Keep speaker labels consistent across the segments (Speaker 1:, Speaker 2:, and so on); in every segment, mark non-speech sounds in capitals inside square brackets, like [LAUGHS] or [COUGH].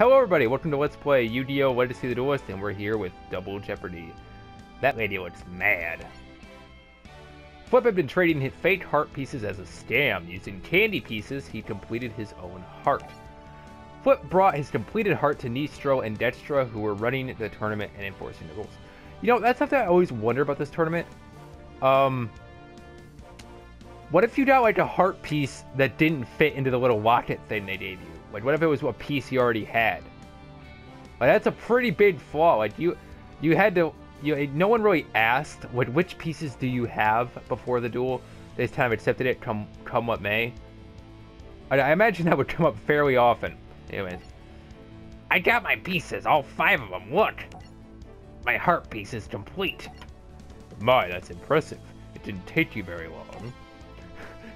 Speaker 1: Hello everybody, welcome to Let's Play Yu-Gi-Oh! Legacy of the Duelist, and we're here with Double Jeopardy. That lady looks mad. Flip had been trading his fake heart pieces as a scam. Using candy pieces, he completed his own heart. Flip brought his completed heart to Nistro and Dextra, who were running the tournament and enforcing the rules. You know, that's something I always wonder about this tournament. Um, what if you got like a heart piece that didn't fit into the little locket thing they gave you? Like, what if it was a piece he already had? Like, that's a pretty big flaw. Like, you, you had to, you, no one really asked, what, which pieces do you have before the duel? They kind of accepted it, come, come what may. I, I imagine that would come up fairly often. Anyways, I got my pieces, all five of them. Look, my heart piece is complete. My, that's impressive. It didn't take you very long.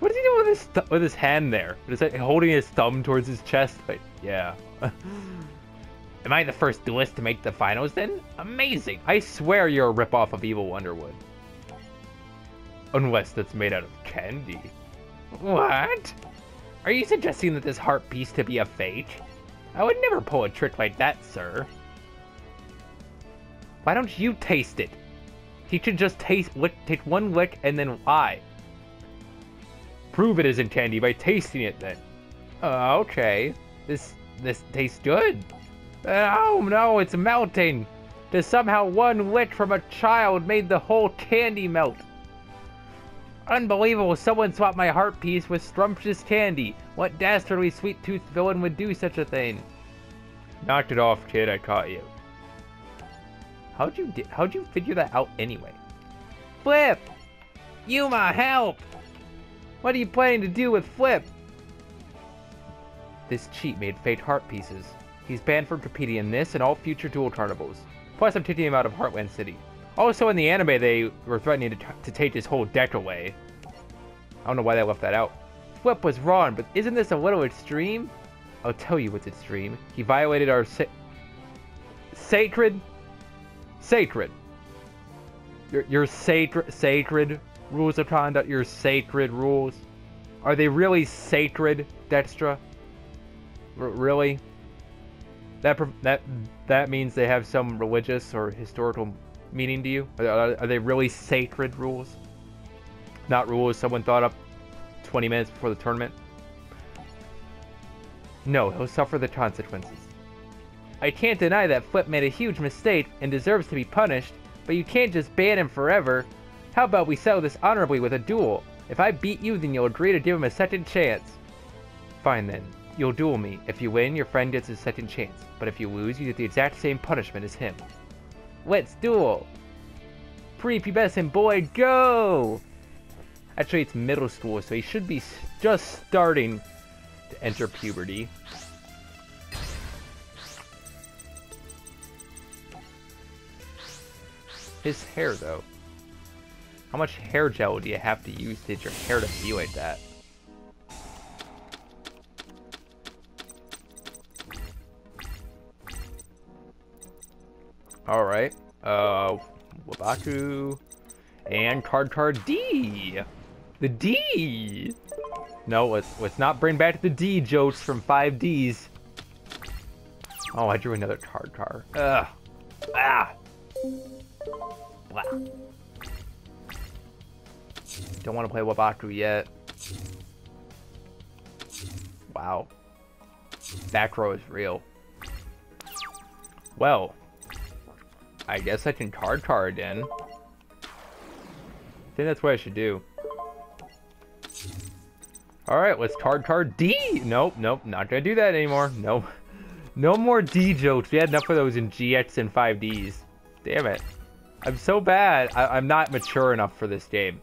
Speaker 1: What is he doing with his th- with his hand there? Is it holding his thumb towards his chest? Like, yeah. [LAUGHS] Am I the first duelist to make the finals then? Amazing! I swear you're a ripoff of Weevil Underwood. Unless that's made out of candy. What? Are you suggesting that this heart piece to be a fake? I would never pull a trick like that, sir. Why don't you taste it? He should just taste lick, take one lick and then lie. Prove it isn't candy by tasting it then. Uh, okay. This this tastes good. Oh no, it's melting. There's somehow one lick from a child made the whole candy melt. Unbelievable, someone swapped my heart piece with scrumptious candy. What dastardly sweet-toothed villain would do such a thing? Knocked it off, kid, I caught you. How'd you, how'd you figure that out anyway? Flip! Yuma, help! What are you planning to do with Flip? This cheat made fake heart pieces. He's banned from competing in this and all future duel carnivals. Plus, I'm taking him out of Heartland City. Also, in the anime, they were threatening to, to take his whole deck away. I don't know why they left that out. Flip was wrong, but isn't this a little extreme? I'll tell you what's extreme. He violated our sa sacred, sacred, your, your sacred, sacred rules of conduct, your sacred rules. Are they really sacred, Dextra? R really? That that that means they have some religious or historical meaning to you? Are, are, are, they really sacred rules? Not rules someone thought up 20 minutes before the tournament? No, he'll suffer the consequences. I can't deny that Flip made a huge mistake and deserves to be punished, but you can't just ban him forever. How about we settle this honorably with a duel? If I beat you, then you'll agree to give him a second chance. Fine then. You'll duel me. If you win, your friend gets a second chance. But if you lose, you get the exact same punishment as him. Let's duel! Prepubescent boy, go! Actually, it's middle school, so he should be just starting to enter puberty. His hair, though. How much hair gel do you have to use to get your hair to be like that? Alright. Uh, Waboku. And card card D! The D! No, let's, let's not bring back the D jokes from 5Ds. Oh, I drew another card card. Ugh. Ah! Blah. Don't want to play Waboku yet. Wow. Back row is real. Well, I guess I can card card in. I think that's what I should do. Alright, let's card card D! Nope, nope, not gonna do that anymore. Nope. No more D jokes. We had enough of those in GX and 5Ds. Damn it. I'm so bad. I am not mature enough for this game.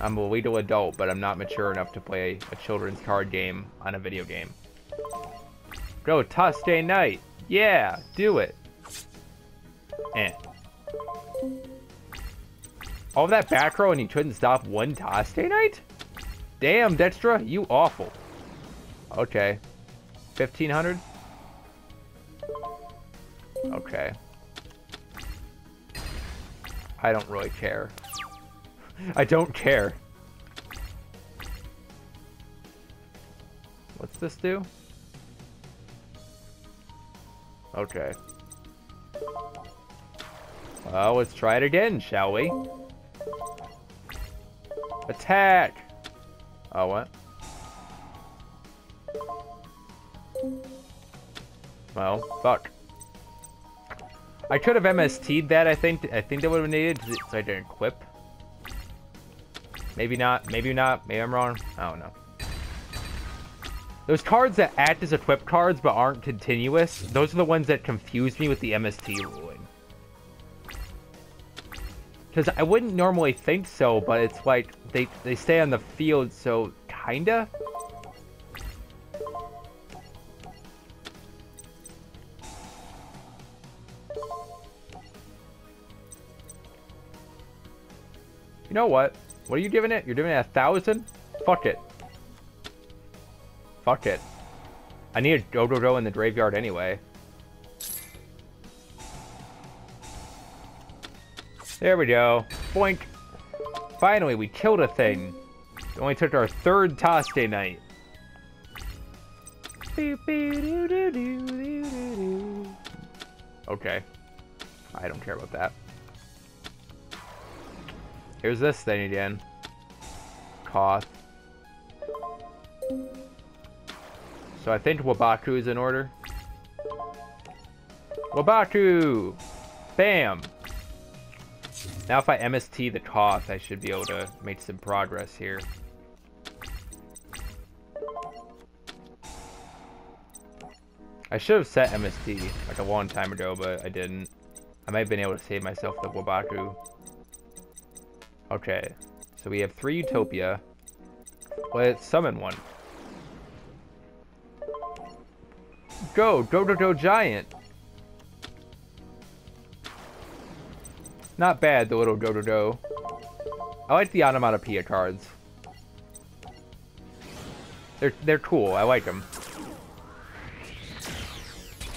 Speaker 1: I'm a legal adult, but I'm not mature enough to play a children's card game on a video game. Go, Tuesday night. Yeah, do it. Eh. All that back row and you couldn't stop one Tuesday night? Damn, Dextra, you awful. Okay. 1500? Okay. I don't really care. I don't care. What's this do? Okay. Well, let's try it again, shall we? Attack! Oh, what? Well, fuck. I could have MST'd that, I think. I think that would have needed so I didn't equip. Maybe not. Maybe not. Maybe I'm wrong. I don't know. Those cards that act as equip cards but aren't continuous, those are the ones that confuse me with the MST ruling. Because I wouldn't normally think so, but it's like they, they stay on the field, so kinda? You know what? What are you giving it? You're giving it a thousand? Fuck it. Fuck it. I need a Dododo in the graveyard anyway. There we go. Boink. Finally, we killed a thing. It only took our third day night. Okay. I don't care about that. Here's this thing again. Koth. So I think Waboku is in order. Waboku! Bam! Now if I MST the Koth, I should be able to make some progress here. I should have set MST like a long time ago, but I didn't. I might have been able to save myself the Waboku. Okay, so we have three Utopia. Let's summon one. Go, go, go, go, Giant! Not bad, the little Dododo. I like the onomatopoeia cards. They're, they're cool, I like them.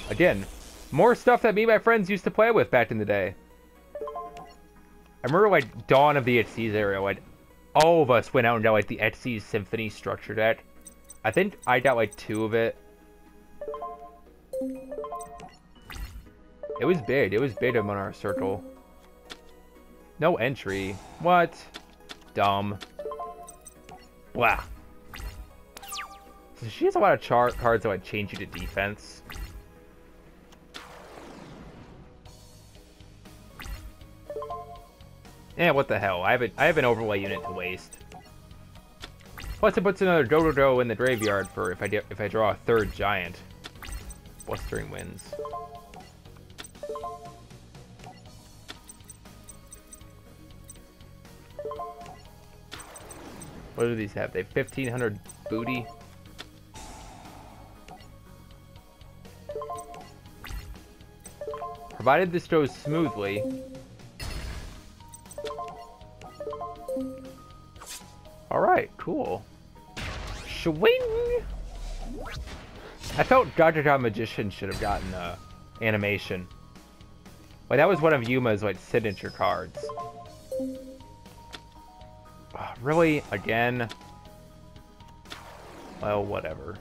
Speaker 1: Again, more stuff that me and my friends used to play with back in the day. I remember like Dawn of the Xyz era, like all of us went out and got like the Xyz Symphony structure deck. I think I got like two of it. It was big. It was big on our circle. No entry. What? Dumb. Blah. So she has a lot of chart cards that would change you to defense. Yeah, what the hell? I have, a, I have an overlay unit to waste. Plus it puts another Dododo in the graveyard for if I, do, if I draw a third giant. Blustering Winds. What do these have? They have 1500 booty. Provided this goes smoothly. Alright, cool. Swing! I felt Gagaga Magician should have gotten uh, animation. Wait, that was one of Yuma's, like, signature cards. Uh, really? Again? Well, whatever.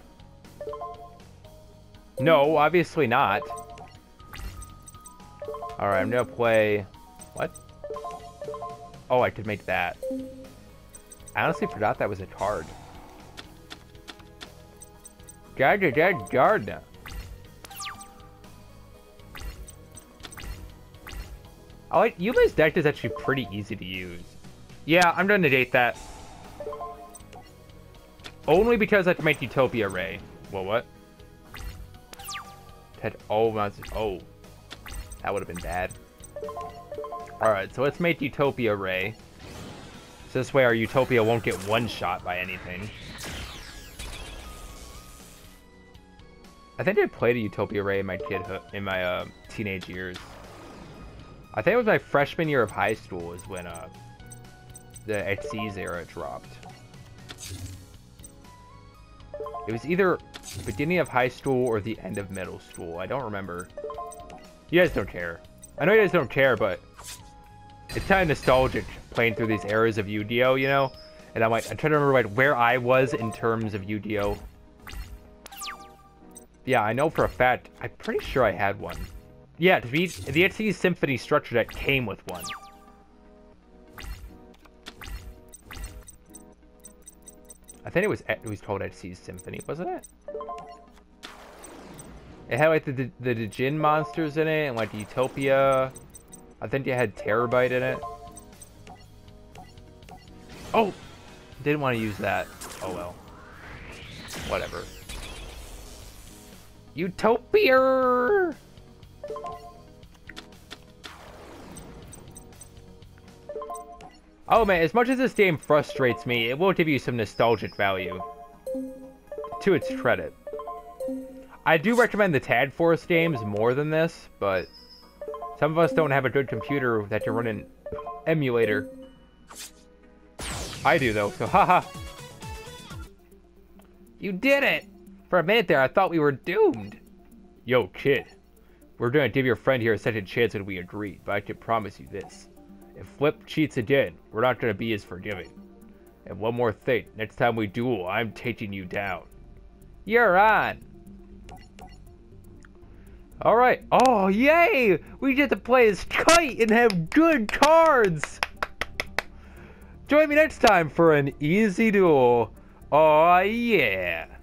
Speaker 1: No, obviously not. Alright, I'm gonna play... What? Oh, I could make that. I honestly forgot that was a card. Garda Garda Garda. I like Yuma's deck is actually pretty easy to use. Yeah, I'm gonna negate that. Only because I have to make Utopia Ray. Well, what? Ted, oh, oh. That would have been bad. Alright, so let's make Utopia Ray. So this way our Utopia won't get one-shot by anything. I think I played a Utopia Ray in my kidhood, in my uh, teenage years. I think it was my freshman year of high school is when uh, the Xyz era dropped. It was either beginning of high school or the end of middle school. I don't remember. You guys don't care. I know you guys don't care, but it's kind of nostalgic playing through these eras of Yu-Gi-Oh, you know? And I'm like, I'm trying to remember like where I was in terms of Yu-Gi-Oh. Yeah, I know for a fact. I'm pretty sure I had one. Yeah, to be the Xyz Symphony structure deck came with one. I think it was it was called Xyz's Symphony, wasn't it? It had like the the, the monsters in it and like Utopia. I think it had Terabyte in it. Oh, didn't want to use that. Oh well. Whatever. Utopia. Oh man, as much as this game frustrates me, it will give you some nostalgic value. To its credit. I do recommend the Tag Force games more than this, but some of us don't have a good computer that can run an emulator. I do though, so haha. You did it! For a minute there, I thought we were doomed. Yo, kid. We're gonna give your friend here a second chance when we agreed, but I can promise you this. If Flip cheats again, we're not gonna be as forgiving. And one more thing, next time we duel, I'm taking you down. You're on! Alright. Oh, yay! We get to play as Kite and have good cards! Join me next time for an easy duel. Oh, yeah!